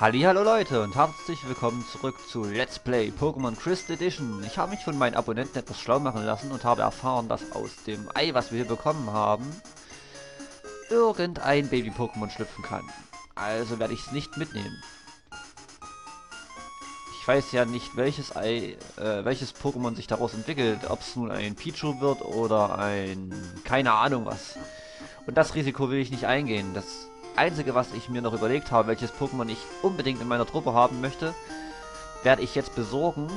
Hallo Leute und herzlich willkommen zurück zu Let's Play Pokémon Crystal Edition. Ich habe mich von meinen Abonnenten etwas schlau machen lassen und habe erfahren, dass aus dem Ei, was wir hier bekommen haben, irgendein Baby-Pokémon schlüpfen kann. Also werde ich es nicht mitnehmen. Ich weiß ja nicht, welches Ei, äh, welches Pokémon sich daraus entwickelt. Ob es nun ein Pichu wird oder ein... keine Ahnung was. Und das Risiko will ich nicht eingehen. Das Einzige, was ich mir noch überlegt habe, welches Pokémon ich unbedingt in meiner Truppe haben möchte, werde ich jetzt besorgen.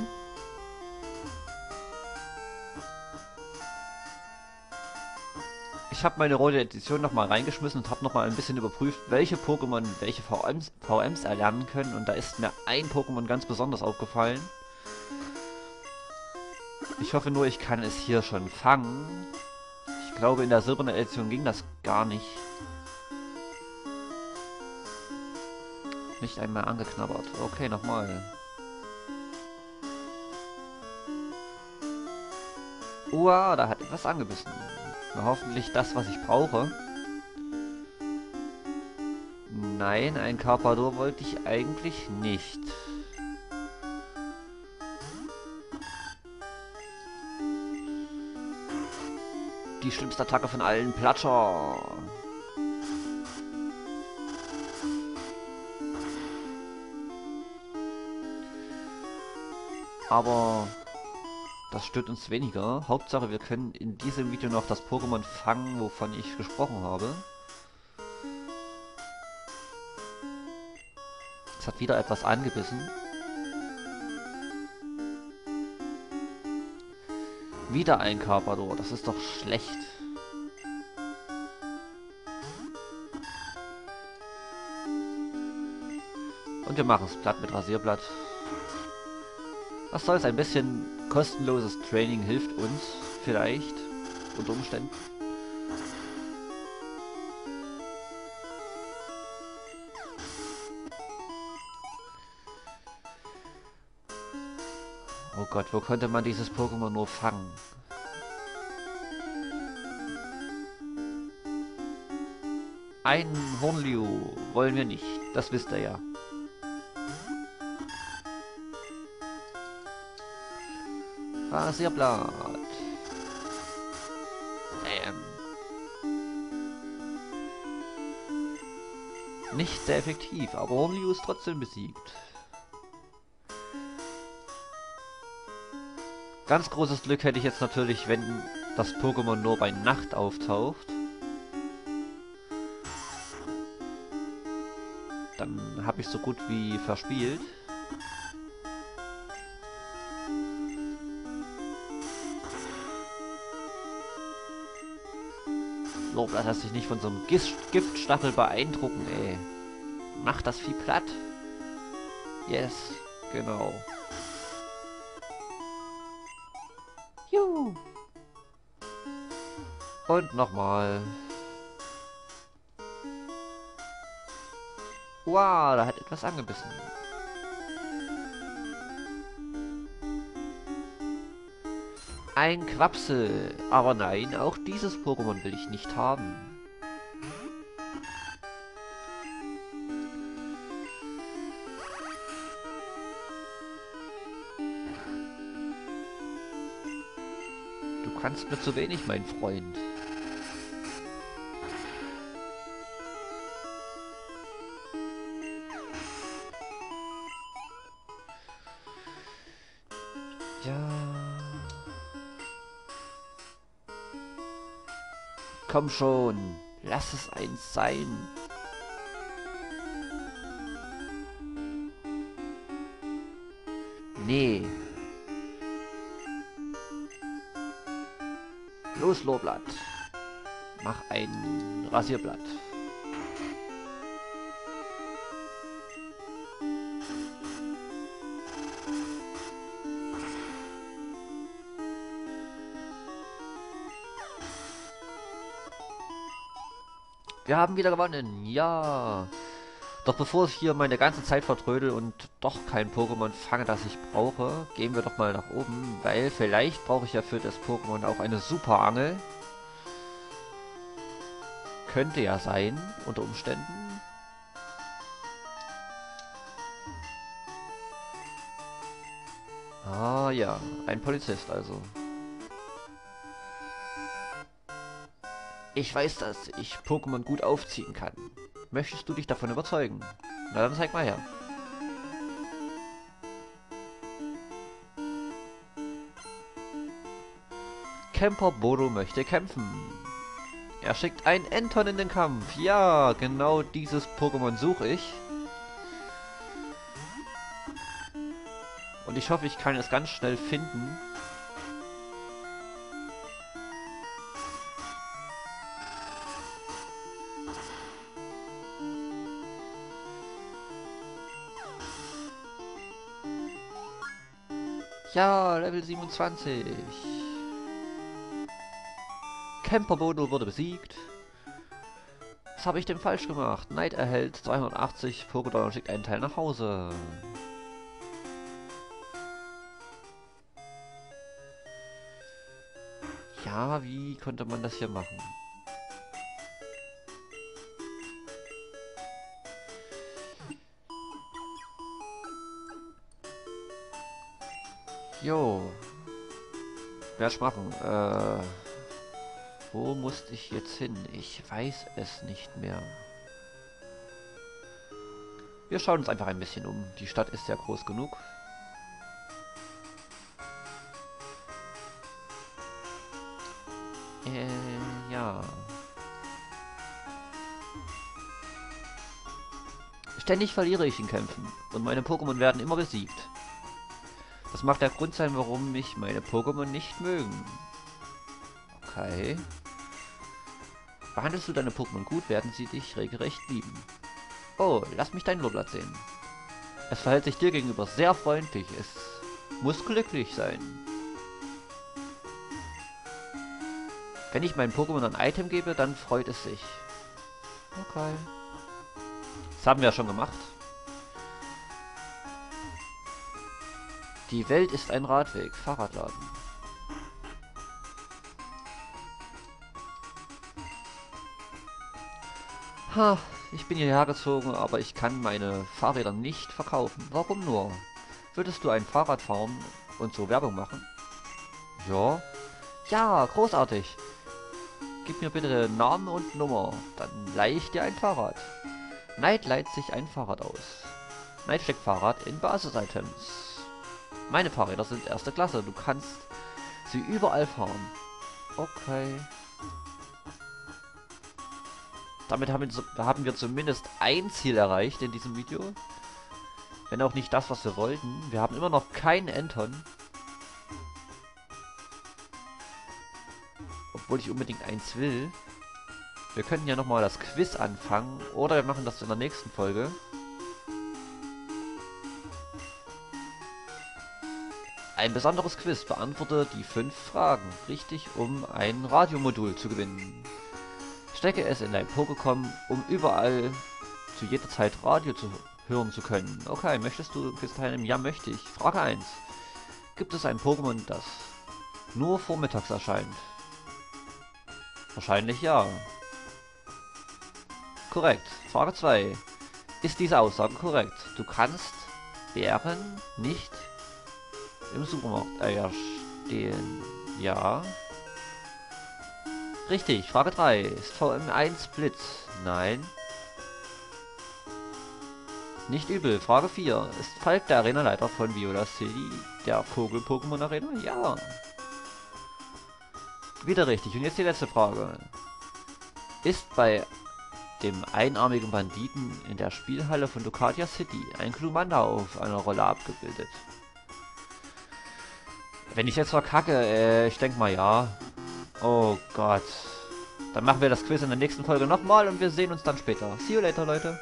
Ich habe meine rote Edition nochmal reingeschmissen und habe nochmal ein bisschen überprüft, welche Pokémon welche VMs, VMs erlernen können. Und da ist mir ein Pokémon ganz besonders aufgefallen. Ich hoffe nur, ich kann es hier schon fangen. Ich glaube, in der silbernen Edition ging das gar nicht. Nicht einmal angeknabbert. Okay, nochmal. Uah, da hat etwas angebissen. Na, hoffentlich das, was ich brauche. Nein, ein Carpador wollte ich eigentlich nicht. Die schlimmste Attacke von allen, Platscher. Aber das stört uns weniger. Hauptsache, wir können in diesem Video noch das Pokémon fangen, wovon ich gesprochen habe. Es hat wieder etwas angebissen. Wieder ein Carpador, das ist doch schlecht. Und wir machen es platt mit Rasierblatt. Was soll's, ein bisschen kostenloses Training hilft uns vielleicht unter Umständen. Oh Gott, wo konnte man dieses Pokémon nur fangen? Ein Hornliu wollen wir nicht, das wisst ihr ja. Rasierblatt. Ähm. Nicht sehr effektiv, aber Hornliu ist trotzdem besiegt. Ganz großes Glück hätte ich jetzt natürlich, wenn das Pokémon nur bei Nacht auftaucht. Dann habe ich so gut wie verspielt. Loblatt lässt sich nicht von so einem Giftstachel beeindrucken, ey. Mach das Vieh platt. Yes, genau. Juhu. Und nochmal. Wow, da hat etwas angebissen. Ein Quapsel. Aber nein, auch dieses Pokémon will ich nicht haben. Du kannst mir zu wenig, mein Freund. Komm schon, lass es eins sein. Nee. Los, Lohblatt. Mach ein Rasierblatt. Wir haben wieder gewonnen. Ja. Doch bevor ich hier meine ganze Zeit vertrödel und doch kein Pokémon fange, das ich brauche, gehen wir doch mal nach oben, weil vielleicht brauche ich ja für das Pokémon auch eine Superangel. Könnte ja sein, unter Umständen. Ah ja, ein Polizist also. Ich weiß, dass ich Pokémon gut aufziehen kann. Möchtest du dich davon überzeugen? Na dann zeig mal her. Camper Bodo möchte kämpfen. Er schickt einen Enton in den Kampf. Ja, genau dieses Pokémon suche ich. Und ich hoffe, ich kann es ganz schnell finden. Ja, Level 27. Camper Bodo wurde besiegt. Was habe ich denn falsch gemacht? Knight erhält 280 Pokédollar und schickt einen Teil nach Hause. Ja, wie konnte man das hier machen? Jo. Werde ich machen. Äh, wo musste ich jetzt hin? Ich weiß es nicht mehr. Wir schauen uns einfach ein bisschen um. Die Stadt ist ja groß genug. Äh, ja. Ständig verliere ich in Kämpfen und meine Pokémon werden immer besiegt. Das mag der Grund sein, warum mich meine Pokémon nicht mögen. Okay. Behandelst du deine Pokémon gut, werden sie dich regelrecht lieben. Oh, lass mich dein Loblatt sehen. Es verhält sich dir gegenüber sehr freundlich. Es muss glücklich sein. Wenn ich meinem Pokémon ein Item gebe, dann freut es sich. Okay. Das haben wir ja schon gemacht. Die Welt ist ein Radweg. Fahrradladen. Ha, ich bin hierher gezogen, aber ich kann meine Fahrräder nicht verkaufen. Warum nur? Würdest du ein Fahrrad fahren und so Werbung machen? Ja. Ja, großartig. Gib mir bitte Namen und Nummer, dann leihe ich dir ein Fahrrad. Knight leiht sich ein Fahrrad aus. Knight steckt Fahrrad in Basis-Items. Meine Fahrräder sind erste Klasse. Du kannst sie überall fahren. Okay. Damit haben wir, haben wir zumindest ein Ziel erreicht in diesem Video. Wenn auch nicht das, was wir wollten. Wir haben immer noch keinen Anton. Obwohl ich unbedingt eins will. Wir könnten ja nochmal das Quiz anfangen. Oder wir machen das in der nächsten Folge. Ein besonderes Quiz beantworte die fünf Fragen richtig, um ein Radiomodul zu gewinnen. Stecke es in dein Pokécom, um überall zu jeder Zeit Radio zu hören zu können. Okay, möchtest du Quiz teilnehmen? Ja, möchte ich. Frage 1. Gibt es ein Pokémon, das nur vormittags erscheint? Wahrscheinlich ja. Korrekt. Frage 2. Ist diese Aussage korrekt? Du kannst Bären nicht im Supermarkt Eier stehen. Ja. Richtig, Frage 3. Ist VM1 Blitz? Nein. Nicht übel. Frage 4. Ist Falk der Arena-Leiter von Viola City der Vogel-Pokémon-Arena? Ja. Wieder richtig. Und jetzt die letzte Frage. Ist bei dem einarmigen Banditen in der Spielhalle von Ducatia City ein Klumanda auf einer Rolle abgebildet? Wenn ich jetzt verkacke, äh, ich denke mal ja. Oh Gott. Dann machen wir das Quiz in der nächsten Folge nochmal und wir sehen uns dann später. See you later, Leute.